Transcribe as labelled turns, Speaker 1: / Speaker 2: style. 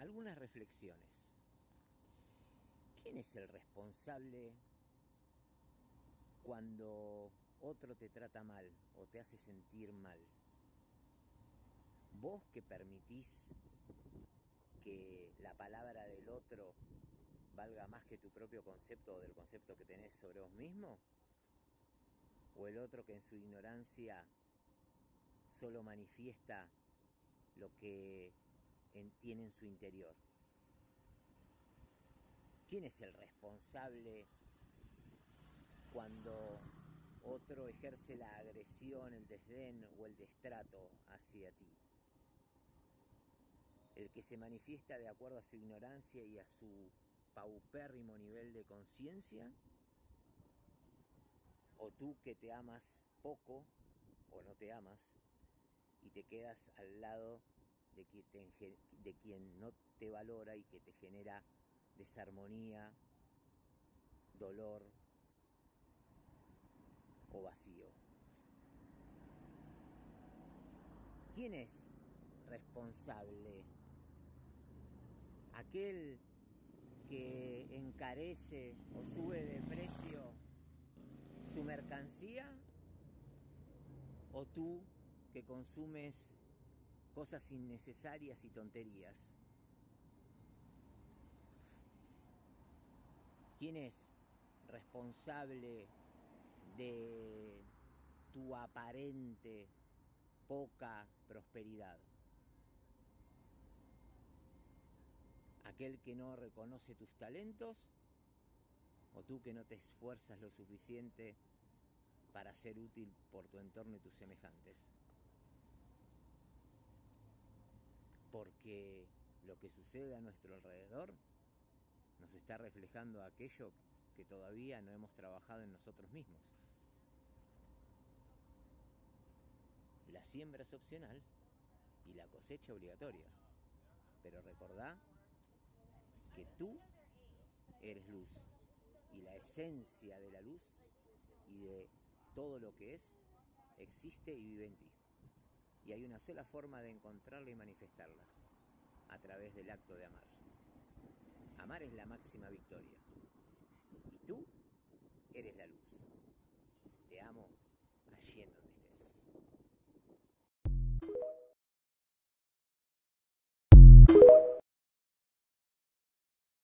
Speaker 1: algunas reflexiones. ¿Quién es el responsable cuando otro te trata mal o te hace sentir mal? ¿Vos que permitís que la palabra del otro valga más que tu propio concepto o del concepto que tenés sobre vos mismo? ¿O el otro que en su ignorancia solo manifiesta lo que tiene en su interior? ¿Quién es el responsable cuando otro ejerce la agresión, el desdén o el destrato hacia ti? El que se manifiesta de acuerdo a su ignorancia y a su paupérrimo nivel de conciencia, o tú que te amas poco o no te amas y te quedas al lado de quien, no te valora y que te genera desarmonía, dolor o vacío. ¿Quién es responsable? Aquel que encarece o sube de precio su mercancía o tú que consumes cosas innecesarias y tonterías. ¿Quién es responsable de tu aparente poca prosperidad? ¿Aquel que no reconoce tus talentos o tú que no te esfuerzas lo suficiente para ser útil por tu entorno y tus semejantes. Porque lo que sucede a nuestro alrededor nos está reflejando aquello que todavía no hemos trabajado en nosotros mismos. La siembra es opcional y la cosecha obligatoria. Pero recordá que tú eres luz y la esencia de la luz y de todo lo que es existe y vive en ti y hay una sola forma de encontrarla y manifestarla, a través del acto de amar. Amar es la máxima victoria. Y tú eres la luz.